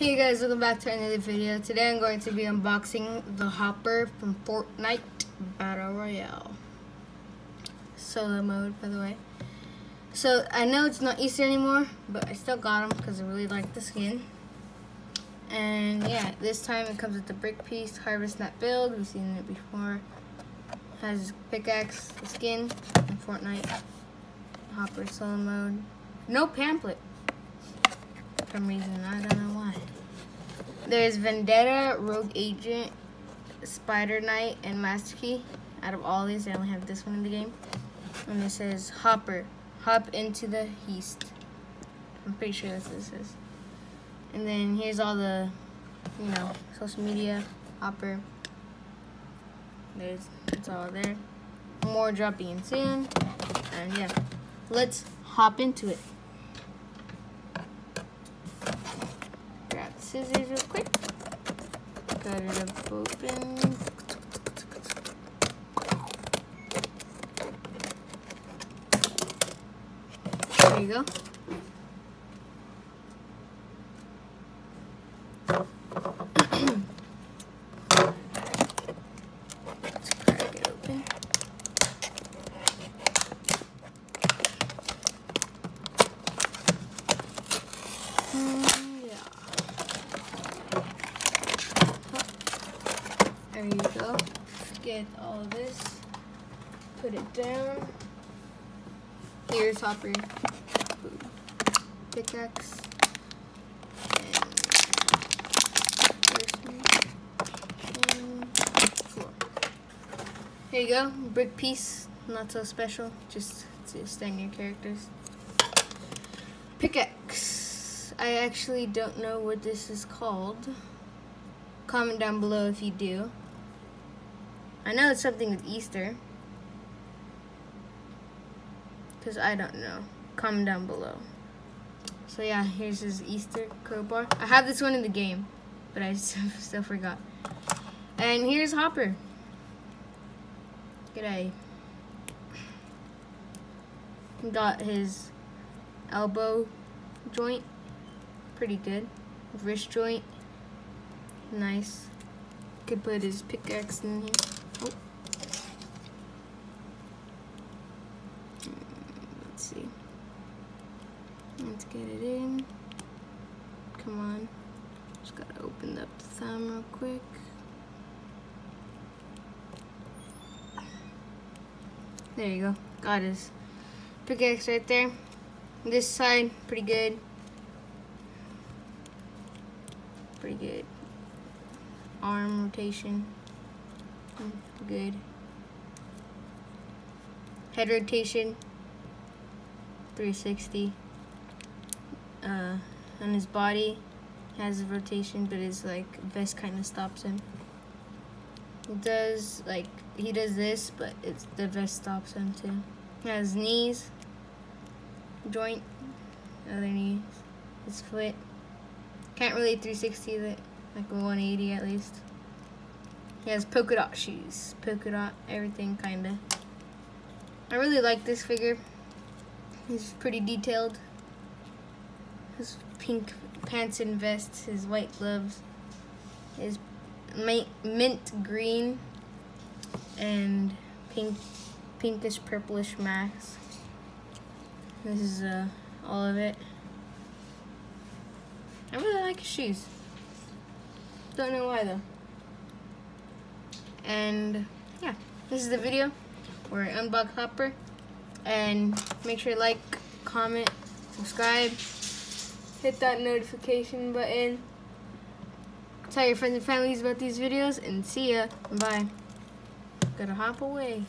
Hey guys, welcome back to another video. Today I'm going to be unboxing the Hopper from Fortnite Battle Royale. Solo mode, by the way. So, I know it's not Easter anymore, but I still got them because I really like the skin. And yeah, this time it comes with the brick piece, harvest net build. We've seen it before. Has pickaxe, the skin, and Fortnite. Hopper solo mode. No pamphlet some reason. I don't know why. There's Vendetta, Rogue Agent, Spider Knight, and Master Key. Out of all these, I only have this one in the game. And it says Hopper, hop into the East. I'm pretty sure that's what it says. And then here's all the, you know, social media, Hopper. There's, it's all there. More dropping in soon. And yeah, let's hop into it. Grab the scissors real quick. Cut it up open. There you go. Let's crack it open. Mm, yeah. Get all this. Put it down. Here's Hopper. Pickaxe. Here you go. Brick piece. Not so special. Just to stand your characters. Pickaxe. I actually don't know what this is called. Comment down below if you do. I know it's something with Easter. Because I don't know. Comment down below. So yeah, here's his Easter crowbar. I have this one in the game, but I still, forgot. And here's Hopper. G'day. Got his elbow joint. Pretty good. Wrist joint. Nice. Could put his pickaxe in here. Oh. Let's see. Let's get it in. Come on. Just gotta open up the thumb real quick. There you go. Got his pickaxe right there. This side, pretty good. Pretty good. Arm rotation. Good. Head rotation. 360. Uh, on his body has a rotation, but his like vest kind of stops him. He does like he does this, but it's the vest stops him too. He has knees, joint, other knees, his foot. Can't really 360 that, like a 180 at least. He has polka dot shoes, polka dot everything kinda. I really like this figure. He's pretty detailed. His pink pants and vest, his white gloves, his mint green and pink, pinkish purplish mask. This is uh, all of it. I really like his shoes. Don't know why though. And yeah, this is the video. We're Unbox Hopper. And make sure to like, comment, subscribe, hit that notification button. Tell your friends and families about these videos and see ya. Bye. Gotta hop away.